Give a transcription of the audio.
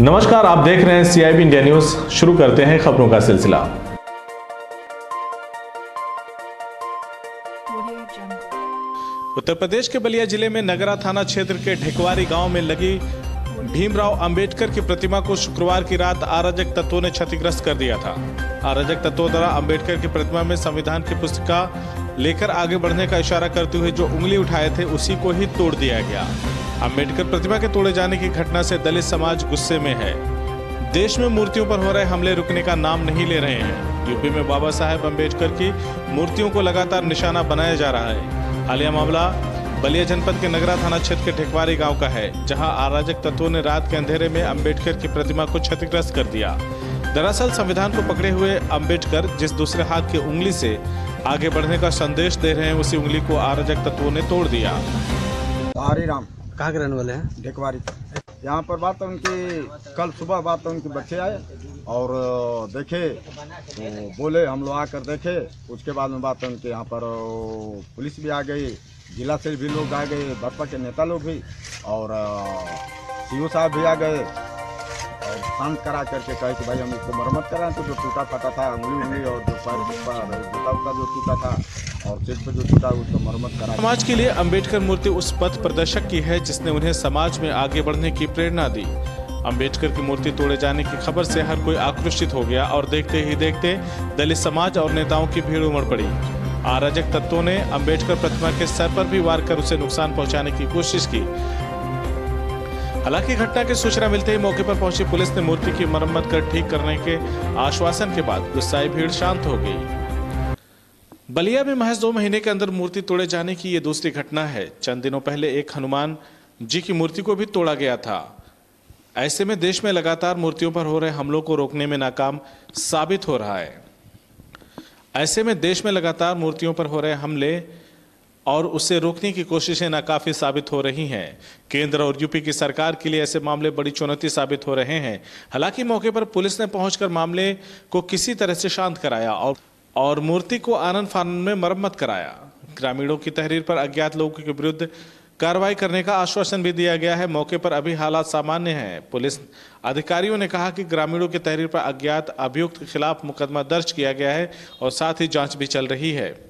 नमस्कार, आप देख रहे हैं सीआईबी इंडिया न्यूज़ शुरू करते हैं खबरों का सिलसिला। उत्तर प्रदेश के बलिया ज़िले में नगरा थाना क्षेत्र के ढेकवारी गाँव में लगी भीमराव अंबेडकर की प्रतिमा को शुक्रवार की रात अराजक तत्वों ने क्षतिग्रस्त कर दिया था। अराजक तत्वों द्वारा अंबेडकर की प्रतिमा में संविधान की पुस्तिका लेकर आगे बढ़ने का इशारा करते हुए जो उंगली उठाए थे, उसी को ही तोड़ दिया गया। अंबेडकर प्रतिमा के तोड़े जाने की घटना से दलित समाज गुस्से में है। देश में मूर्तियों पर हो रहे हमले रुकने का नाम नहीं ले रहे हैं। यूपी में बाबा साहेब अंबेडकर की मूर्तियों को लगातार निशाना बनाया जा रहा है। हालिया मामला बलिया जनपद के नगरा थाना क्षेत्र के ढेकवारी गाँव का है, जहाँ अराजक तत्वों ने रात के अंधेरे में अंबेडकर की प्रतिमा को क्षतिग्रस्त कर दिया। दरअसल संविधान को पकड़े हुए अंबेडकर जिस दूसरे हाथ की उंगली से आगे बढ़ने का संदेश दे रहे हैं, उसी उंगली को अराजक तत्वों ने तोड़ दिया। राम। कहाँ के रहने वाले हैं? ढेकवारी यहाँ पर बात उनकी, कल सुबह बात उनके बच्चे आए और देखे तो बोले, हम लोग आकर देखे। उसके बाद में बात उनके यहाँ पर पुलिस भी आ गई, जिला से भी लोग आ गए भाजपा के नेता लोग भी और सी साहब भी आ गए। और शांत करा करके कहे कि भाई, हम इसको मरम्मत कराएँ तो जो टूटा फटा था, उंगली उंगली और जो पैर पर जूता उता जो टूटा था और सिर पे जो टूटा, उसको मरम्मत करा। समाज के लिए अंबेडकर मूर्ति उस पथ प्रदर्शक की है, जिसने उन्हें समाज में आगे बढ़ने की प्रेरणा दी। अंबेडकर की मूर्ति तोड़े जाने की खबर से हर कोई आक्रोशित हो गया और देखते ही देखते दलित समाज और नेताओं की भीड़ उमड़ पड़ी। अराजक तत्वों ने अंबेडकर प्रतिमा के सर पर भी वार कर उसे नुकसान पहुँचाने की कोशिश की। हालाँकि घटना की सूचना मिलते ही मौके पर पहुँची पुलिस ने मूर्ति की मरम्मत कर ठीक करने के आश्वासन के बाद गुस्साई भीड़ शांत हो गई। बलिया में महज दो महीने के अंदर मूर्ति तोड़े जाने की ये दूसरी घटना है। चंद दिनों पहले एक हनुमान जी की मूर्ति को भी तोड़ा गया था। ऐसे में देश में लगातार मूर्तियों पर हो रहे हमलों को रोकने में नाकाम साबित हो रहा है। ऐसे में देश में लगातार मूर्तियों पर हो रहे हमले और उसे रोकने की कोशिशें नाकाफी साबित हो रही हैं। केंद्र और यूपी की सरकार के लिए ऐसे मामले बड़ी चुनौती साबित हो रहे हैं। हालाँकि मौके पर पुलिस ने पहुंचकर मामले को किसी तरह से शांत कराया और और मूर्ति को आनंद फानंद में मरम्मत कराया। ग्रामीणों की तहरीर पर अज्ञात लोगों के विरुद्ध कार्रवाई करने का आश्वासन भी दिया गया है। मौके पर अभी हालात सामान्य हैं। पुलिस अधिकारियों ने कहा कि ग्रामीणों की तहरीर पर अज्ञात अभियुक्त के खिलाफ मुकदमा दर्ज किया गया है और साथ ही जाँच भी चल रही है।